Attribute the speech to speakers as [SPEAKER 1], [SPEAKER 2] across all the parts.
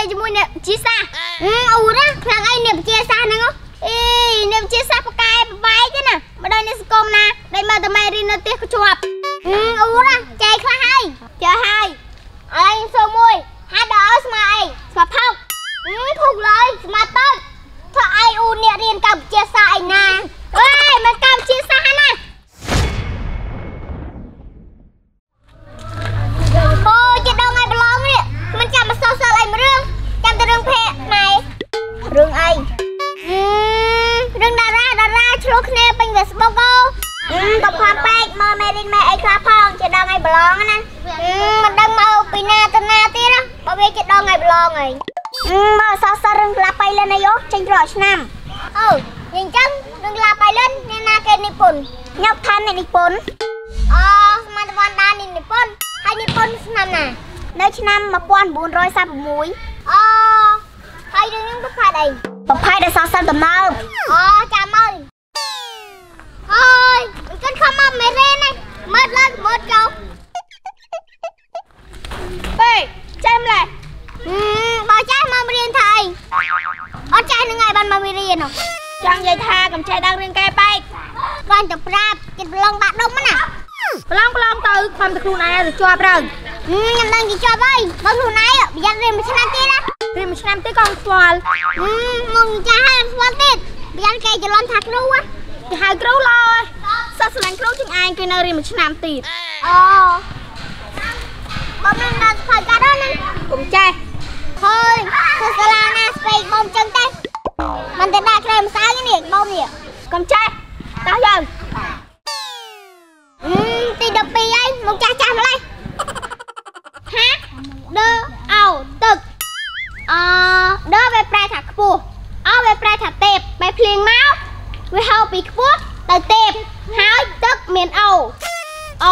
[SPEAKER 1] យាយជាមួយអ្នកជាសាសអឺអូណាខ្លាំងអីអ្នកជាសាសហ្នឹងអេអ្នកជាសាសប៉កែបបែកទេណាម្ដងនេះសង្គមណាដៃមើលតែម៉ែរៀននៅផ្ទះក៏ជាប់អឺអូណាចែកខ្លះហើយចាហើយអញសូមួយហាត់ដល់ស្មាអីស្មាផោកអឺភុកឡើយស្មាតើ មើលមេរៀនមេអីខ្លះផងជាដងឲ្យប្រឡងណាអឺមិនដឹងមកពីណាទៅណាទៀតណាបើវាជាដងឲ្យប្រឡងហើយអឺមកសោះសល់រឿងក្លាបៃលិនអីយោចេញរាល់ឆ្នាំអូអញ្ចឹងរឿងក្លាបៃលិនអ្នកណាគេនិពន្ធខ្ញុំថាអ្នកនិពន្ធអូស្មានតវណ្ណដានេះនិពន្ធហើយនិពន្ធឆ្នាំណានៅឆ្នាំ1936អូហើយរឿងនេះប្រភេទអីប្រភេទដែលសរសើរដំណើបអូចាំមើលអើយ មិនគិតខំមកមេរេណាមើលឡើងមើលចុះពេចាំឡែបើចាស់មករៀនថាអីអត់ចាស់នឹងហើយបានមករៀនហ៎ចង់និយាយថាកំចេះដឹងរឿងកែបែកបានទៅប្រាប់ចិត្តប្រឡងបាក់ដុំណាប្រឡងប្រឡងទៅខំទៅខ្លួនឯងទៅជាប់រើខ្ញុំដឹងជាជាប់ហើយបើខ្លួនឯងប្រយ័ត្នរៀនមួយឆ្នាំទៀតណារៀនមួយឆ្នាំទៀតក៏ស្គាល់មកចាស់ហើយស្គាល់ទៀតប្រយ័ត្នគេច្រឡំថាគ្រូគេហៅគ្រូឡយ សិស្សស្រឡាញ់គ្រូជាងឯងគេនៅរៀនមួយឆ្នាំទៀតអូបងមិនដល់ស្គាល់កាត់ហ្នឹងកុំចេះហើយទៅសាលាណាស្ពេកបងចឹងទេមិនទៅដាក់ក្រែម្សៅនេះបងនេះកុំចេះតោះយើងអឺទី12ហើយមកចាស់ចាស់ម្លេះហាដអោទឹកអដវាប្រែថាខ្ពស់អវាប្រែថាទេពបែភ្លៀងមកវាហៅពីខ្ពស់ទៅទេពហើយទឹក មានអូអ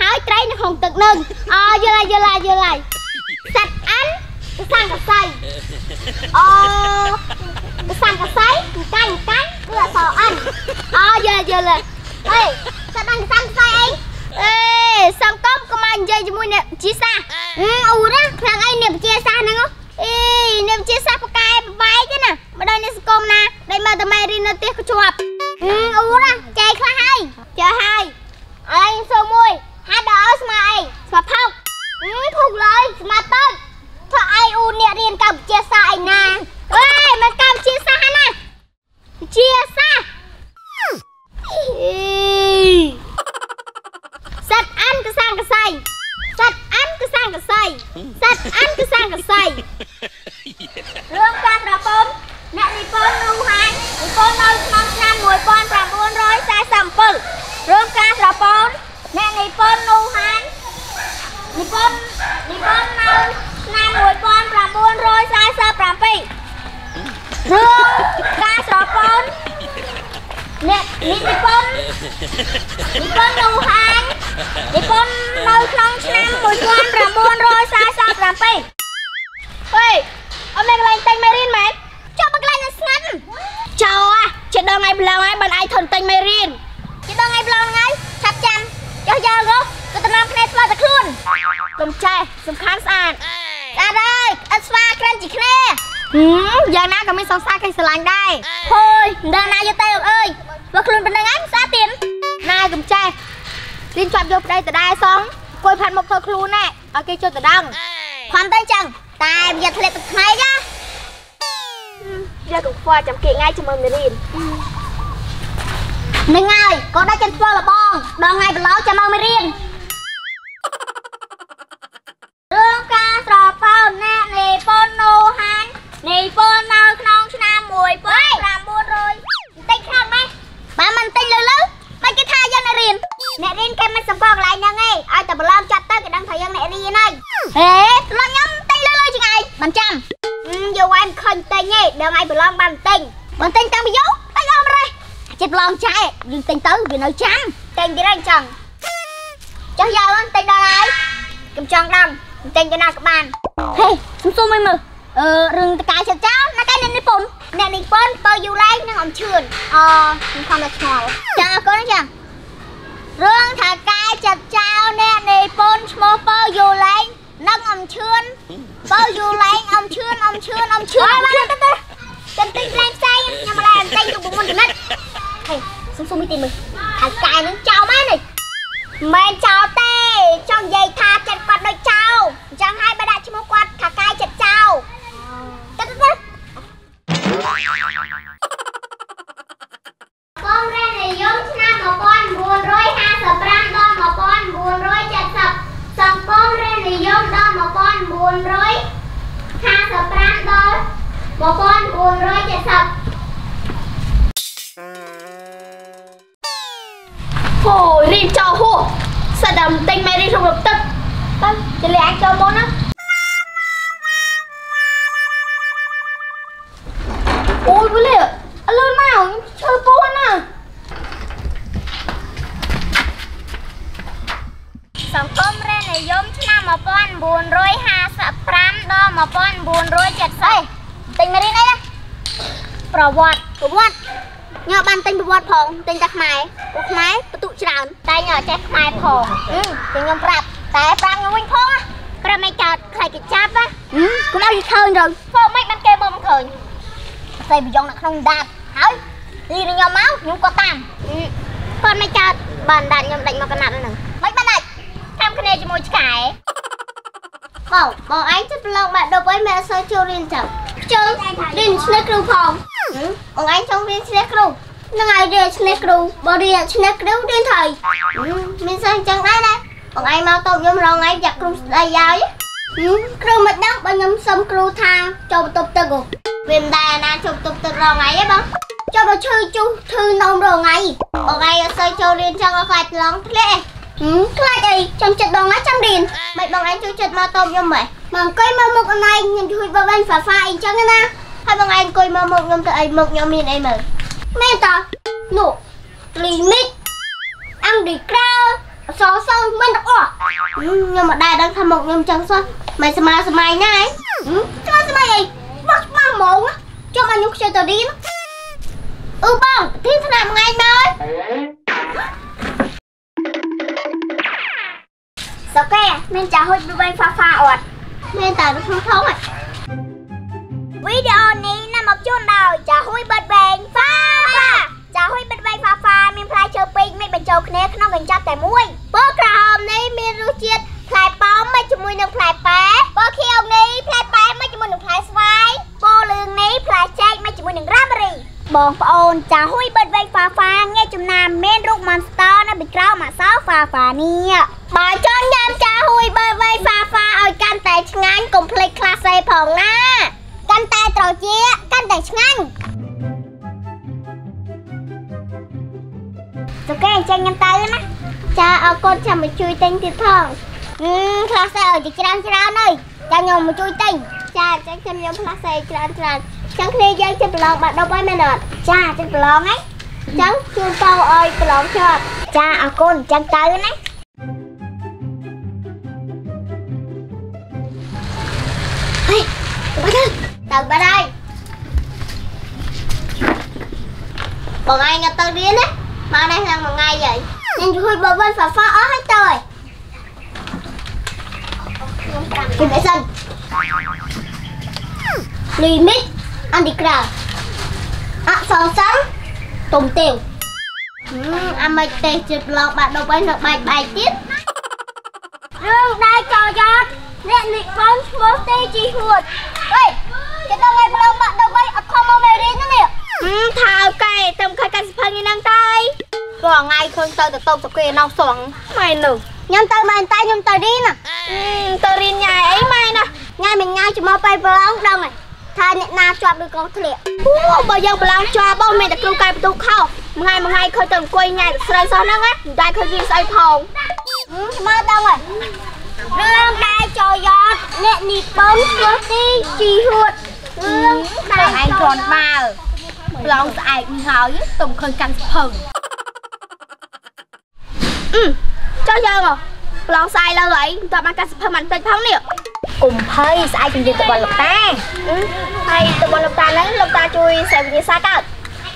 [SPEAKER 1] ហើយត្រីនៅក្នុងទឹកនឹងអយល់ហើយយល់ហើយយល់ហើយសត្វអានគឺសង្កសីអគឺសង្កសីគឺកាញ់កាញ់គឺអសអិនអយល់យល់ហើយហេសត្វអានគឺសង្កសីអីអេសង្គមក៏មកនិយាយជាមួយអ្នកជាសាសអឺអូណាខ្លាំងអីអ្នកជាសាសហ្នឹងអេអ្នកជាសាសប៉កែបបែកទេណាម្ដងនេះសង្គមណាដៃមើលតែម៉ែរៀននៅផ្ទះក៏ជាប់អឺអូណាចែកខ្លះហើយចាហើយអញសូមួយហាត់ដល់ស្មាអីស្មាផោកអឺភុកឡើយស្មាតើធ្វើអីអ៊ូអ្នករៀនកម្ពុជាសាសអីណាអេមិនកម្ពុជាសាសណាជាសាសអេសត្វអានគឺសង្កសីសត្វអានគឺ សង្កសីសត្វអានគឺសង្កសីរឿងការប្រពន្ធអ្នកនិពន្ធនោះហាញនិពន្ធនៅក្នុងឆ្នាំ1947រឿងការប្រពន្ធអ្នកនិពន្ធនោះហាញនិពន្ធនិពន្ធនៅឆ្នាំ1947រឿងការស្រពន់អ្នកនិពន្ធនិពន្ធនោះហាញ និពន្ធនៅក្នុងឆ្នាំ1947ហេអត់មានកន្លែងតែងមេរៀនមែនចុះមកកន្លែងនឹងស្ងាត់ចោអាចេះដល់ថ្ងៃប្រឡងហើយបានឯងធន់តែងមេរៀនចេះដល់ថ្ងៃប្រឡងហើយឆាប់ចាំចុះយកទៅទៅតំណភ្នែកស្វាតែខ្លួនកុំចេះសំខាន់ស្អាតស្អាតហើយអត់ស្វាក្រិនជាគ្នាហឹមយ៉ាងណាក៏មានសង្សារគេស្រឡាញ់ដែរហូយមិនដឹងណាយកទៅអើយបើខ្លួនប៉ុណ្្នឹងហើយស្អាតទៀតណាកុំចេះ រៀនជាប់យកប្តីតដែរសងគួយផាត់មុខធ្វើខ្លួនណែឲ្យគេជួយតដឹងខំទៅចឹងតែវាយកធ្លាក់ទឹកថ្មីចាយកកខ្វល់ចាំគេថ្ងៃជាមួយមេរៀននឹងហើយកូនដាក់ចិនស្វល់លបងដល់ថ្ងៃប្រឡងចាំមកមេរៀន ប្រឡងបានតិចបើតិចតាំងពីយកតិចអស់មករេះចិត្តប្រឡងចែយើងតិចទៅវានៅចាំតិចទៀតឯងចង់ចុះយកតិចដល់ហើយកុំចង់ដឹងតិចទៅណាក៏បានហេសុំសុំឲ្យមើលអឺរឿងតកាយចិត្តចោលណាកែអ្នកនិពន្ធអ្នកនិពន្ធបើយូឡែងនិងអំឈឿនអខ្ញុំខំតែឆ្ងល់ចាអរគុណចារឿងថាកាយចិត្តចោលអ្នកនិពន្ធឈ្មោះបើយូឡែងនឹងអំឈឿនបើយូរឡើងអំឈឿនអំឈឿនអំឈឿនមកទៅទៅ ចិនទិញផ្លែផ្សេងញ៉ាំម្ល៉េះតែងទៅមុនចំណិតហេសុំសុំមីទីមើលខាងកាយនឹងចោលមកនេះមិនចោលទេចង់និយាយថាចិត្តគាត់ដូចចោលអញ្ចឹងហើយបើដាក់ឈ្មោះគាត់ខាងកាយចិត្តចោលទៅទៅទៅកងរ៉េនិយមឆ្នាំ1955ដល់1970សង្គមរ៉េនិយមដល់1955ដល់ 1970ហូយរៀបចោលហួសិតតែទិញមេរៀនក្នុងរំទឹកទៅជិះអាចចូលមុនណាអូយវលេអលឿនមកឈើពោះណាសង្គមរេនិយមឆ្នាំ1955ដល់1970 ទិញមេរៀនអីណាប្រវត្តិប្រវត្តិញ៉ាំបានទិញប្រវត្តិផងទិញតែខ្មែរពួកខ្មែរបន្ទុកច្រើនតែញ៉ាំចេះខ្មែរផងអឺតែខ្ញុំប្រាប់តែប្រាប់ខ្ញុំវិញផងក្រឹមមិនចោតខ្លាចគេចាប់ណាកុំឲ្យគេឃើញទៅធ្វើមិនបានគេមកមិនឃើញស្អីបយ៉ងនៅក្នុងដាតហើយលីខ្ញុំមកខ្ញុំក៏តាមគាត់មិនចោតបានដាតខ្ញុំដាច់មកកណាត់ហ្នឹងមិនបានដាច់តាមគ្នាជាមួយឆ្កែបងបងឯងចិត្តប្រឡងបាក់ដប់អីមិនអត់សូវចូលរៀនចាំ ចូលរៀនឆ្នេរគ្រូផងបងឯងចង់រៀនឆ្នេរគ្រូនឹងឲ្យរៀនឆ្នេរគ្រូបើរៀនឆ្នេរគ្រូរៀនថៃមានសិស្សអញ្ចឹងដែរណាបងឯងមកតបខ្ញុំរងឯងចាក់គ្រូស្ដីហើយគ្រូមិនដឹងបើខ្ញុំសុំគ្រូថាចូលបន្ទប់ទឹកវាមិនដែរណាចូលបន្ទប់ទឹករងឯងទេបងចូលមកឈឺជុះធឺនំរងឯងបងឯងអត់សូវចូលរៀនចឹងអត់ខ្លាចឡងធ្លាក់ឯង ខ្លាចអីចាំចិត្តដងណាចាំរៀនមិនបងឯងជួយចិត្តមកតបខ្ញុំហ៎មកអង្គុយមកមុខអនឯងខ្ញុំជួយបបាញ់ហ្វាហ្វាអីចឹងណាហើយបងឯងអង្គុយមកមុខខ្ញុំទៅអីមុខខ្ញុំមានអីមើលមែនតនោះលីមីតអង្គឌីក្រៅសោសោមិនអស់ខ្ញុំមិនដែរដឹងថាមុខខ្ញុំចឹងសោះមិនស្មើសម័យណាឯងស្មើសម័យអីបោះច្បាស់ហ្មងចុះមកខ្ញុំខ្ជិលទៅរៀនអឺបងទីថ្នាក់មួយថ្ងៃម មានចាហុចបបៃហ្វាហ្វាអត់មានតែនៅក្នុងថងវីដេអូនេះនាំមកជូនដោយចាហុយបិទវែងហ្វាហ្វាចាហុយបិទវែងហ្វាហ្វាមានផ្លែឈើពេកមិនបញ្ចូលគ្នាក្នុងកញ្ចប់តែមួយពណ៌ក្រហមនេះមានរសជាតិផ្លែប៉ោមមកជាមួយនឹងផ្លែប៉ែពណ៌ខៀវនេះផ្លែប៉ែមកជាមួយនឹងផ្លែស្វាយពណ៌លឿងនេះផ្លែចេកមកជាមួយនឹងរ៉ាបារីបងប្អូនចាហុយបិទវែងហ្វាហ្វាងាយចំណាំមានរូប Monster នៅពីក្រោមអក្សរហ្វាហ្វានេះបើចង់ញ៉ាំ ញ្ចឹងញ៉ាំទៅណាចាអរគុណចាំមកជួយទិញទៀតផងអឺក្លាសេឲ្យច្រើនច្រើនហើយចាំខ្ញុំមកជួយទិញចាអញ្ចឹងខ្ញុំយកក្លាសេច្រើនច្រើនចឹងគ្នាយើងចិត្តប្រឡងបាក់ដប់ហើយមែនអត់ចាចិត្តប្រឡងហ្នឹងចឹងជូនទៅឲ្យប្រឡងជាប់ចាអរគុណចឹងទៅណាហេបាត់ទៅទៅបាត់ហើយបងឯងទៅរៀនណា មកនេះឡើងមួយថ្ងៃហើយខ្ញុំជួយបើវិញហ្វាហ្វាអស់ហើយទៅហើយខ្ញុំតាមគិតមិនសិន limit អានទីក្រៅអក្សរសិល្ប៍តុំទៀវអាមិនទេចិត្តឡងបាក់ដប់ហើយនៅបែកបែកទៀតរឿងដែរចោយ៉ាត់អ្នកនិពន្ធឈ្មោះទេជីហួតហេគេដល់ឲ្យប្រឡងបាក់ដប់ហើយអត់ខំមកមេរៀននេះថា ឲ្យកែទៅខៃកាសិភឹងហ្នឹងតើព្រោះថ្ងៃឃើញទៅទៅតបសុគេណោះស្រង់ម៉ែនោះខ្ញុំទៅមែនតែខ្ញុំទៅរៀនណាទៅរៀនញ៉ៃអីម៉ែណាញ៉ៃមិនញ៉ៃជមកបែបប្រឡងដឹងហើយថាអ្នកណាជាប់ឬក៏ធ្លាក់អូបើយើងប្រឡងជាប់បងមានតែគ្រូកែបន្ទុកខោមួយថ្ងៃមួយថ្ងៃឃើញទៅអង្គុយញ៉ៃស្រីសោះហ្នឹងណាមិនដែលឃើញរៀនស្អីផងមើលដល់ហើយរឿងដែរចយោតអ្នកនីបងឆ្លោះទីជីហួតរឿងដែរឯងគ្រាន់បើប្រ ឡងស្អែកនេះហើយទុំឃើញកាន់សភើអឺចុះយើងប្រឡងស្អែកលើអីតើបានកាន់សភើមិនតិចផងនេះកុំភ័យស្អែកជំនាញទៅបនលោកតាហើយទៅបនលោកតាហ្នឹងលោកតាជួយសេវិញ្ញាសាកើត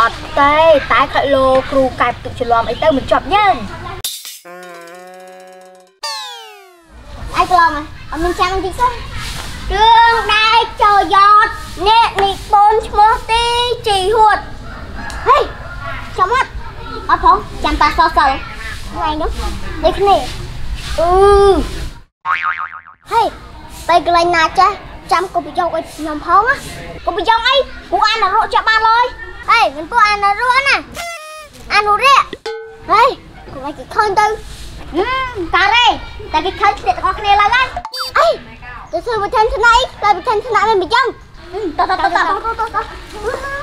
[SPEAKER 1] អត់ទេតែខិលោគ្រូកែបន្ទុកច្រឡំអីទៅមិនជាប់យើងឯងច្រឡំហ៎អត់មានចាំតិចទេរឿងដែលចូលយ៉ត អ្នកនិពន្ធឈ្មោះទីជីហួតហេចាំអត់អត់ផងចាំតាសសិលថ្ងៃនោះដូចគ្នាអឺហេទៅកន្លែងណាចាស់ចាំកុំប្រយោគឲ្យខ្ញុំផងណាកុំប្រយោគអីពួកអានរក់ចាប់បានឡើយហេមិនពួកអានរក់ណាអានុរៈហេកុំឲ្យគេឃើញទៅហឹមការ៉េតែគេឃើញគ្នាទាំងអស់គ្នាឡើយហើយអីទៅធ្វើប្រធានថ្នាក់អីទៅប្រធានថ្នាក់មិនប្រ ចាំតោះតោះតោះតោះតោះ